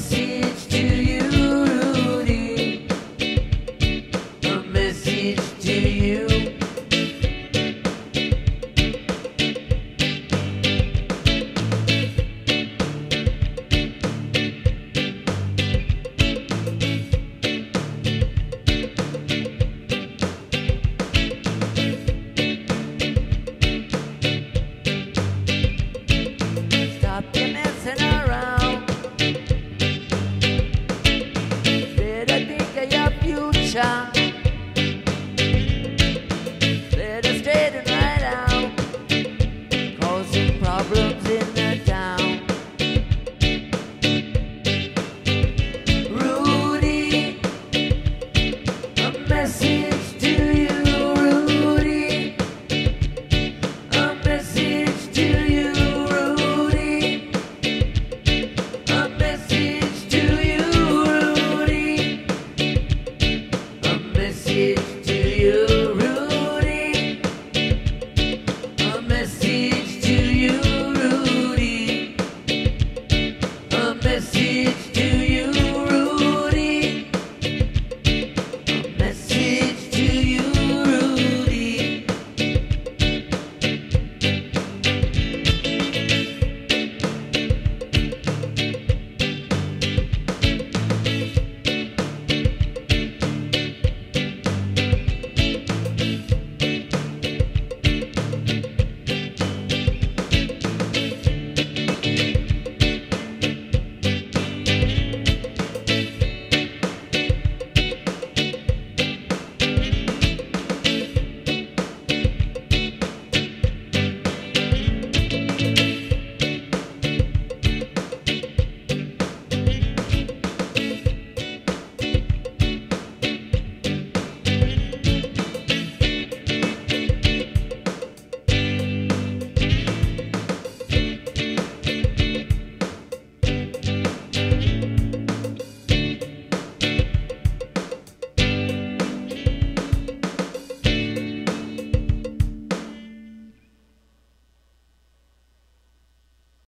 message to you, Rudy. A message